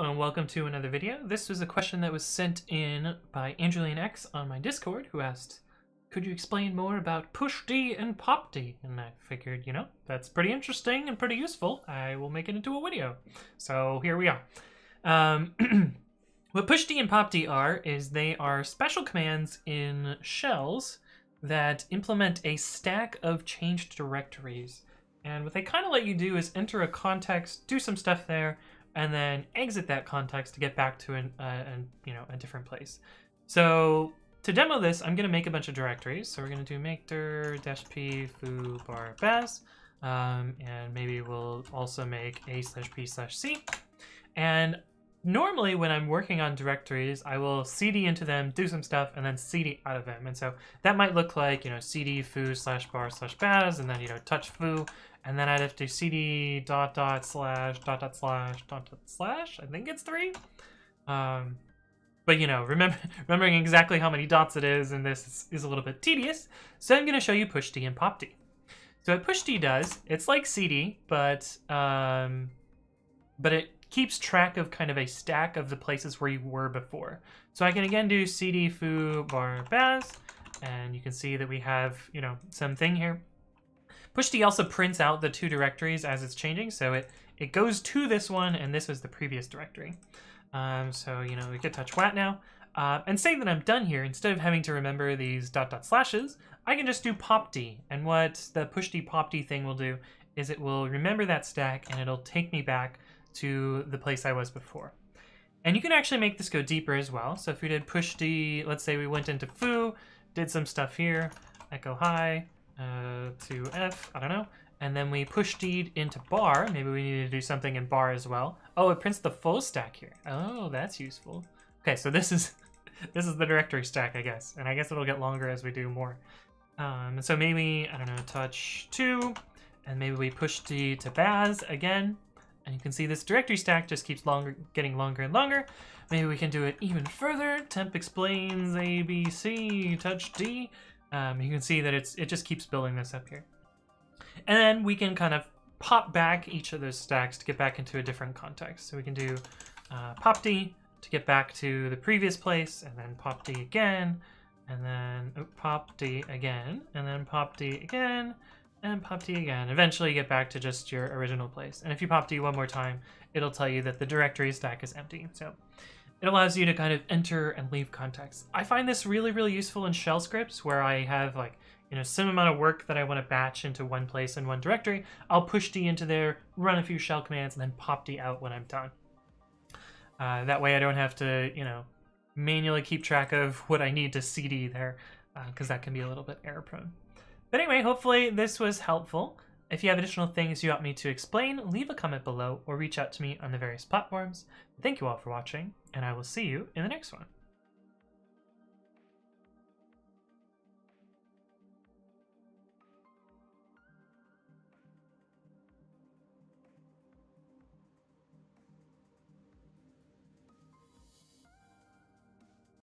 And welcome to another video. This was a question that was sent in by Angeline X on my Discord who asked, could you explain more about push D and pop D? And I figured, you know, that's pretty interesting and pretty useful. I will make it into a video. So here we are. Um, what push D and pop D are is they are special commands in shells that implement a stack of changed directories. And what they kind of let you do is enter a context, do some stuff there, and then exit that context to get back to an, uh, an you know a different place. So to demo this, I'm going to make a bunch of directories. So we're going to do make dir dash p foo bar baz, um, and maybe we'll also make a slash p slash c. And normally when I'm working on directories, I will cd into them, do some stuff, and then cd out of them. And so that might look like, you know, cd foo slash bar slash baz, and then, you know, touch foo, and then I'd have to cd dot dot slash dot dot slash dot dot slash. I think it's three. Um, but you know, remember, remembering exactly how many dots it is in this is, is a little bit tedious. So I'm going to show you push D and pop D. So what push D does, it's like CD, but um, but it keeps track of kind of a stack of the places where you were before. So I can again do cd foo bar baz, and you can see that we have, you know, something here. PushD also prints out the two directories as it's changing, so it, it goes to this one, and this was the previous directory. Um, so, you know, we could touch WAT now. Uh, and say that I'm done here, instead of having to remember these dot dot slashes, I can just do popd. And what the pushd popd thing will do is it will remember that stack and it'll take me back to the place I was before. And you can actually make this go deeper as well. So if we did pushd, let's say we went into foo, did some stuff here, echo hi, uh, to F, I don't know. And then we push D into bar. Maybe we need to do something in bar as well. Oh, it prints the full stack here. Oh, that's useful. Okay, so this is this is the directory stack, I guess. And I guess it'll get longer as we do more. Um, so maybe, I don't know, touch two, and maybe we push D to Baz again. And you can see this directory stack just keeps longer, getting longer and longer. Maybe we can do it even further. Temp explains ABC, touch D. Um, you can see that it's it just keeps building this up here. And then we can kind of pop back each of those stacks to get back into a different context. So we can do uh, pop D to get back to the previous place, and then pop D again, and then oh, pop D again, and then pop D again, and pop D again. Eventually you get back to just your original place. And if you pop D one more time, it'll tell you that the directory stack is empty. So it allows you to kind of enter and leave context. I find this really, really useful in shell scripts where I have like, you know, some amount of work that I want to batch into one place in one directory. I'll push D into there, run a few shell commands, and then pop D out when I'm done. Uh, that way I don't have to, you know, manually keep track of what I need to CD there, because uh, that can be a little bit error prone. But anyway, hopefully this was helpful. If you have additional things you want me to explain, leave a comment below or reach out to me on the various platforms. Thank you all for watching, and I will see you in the next one.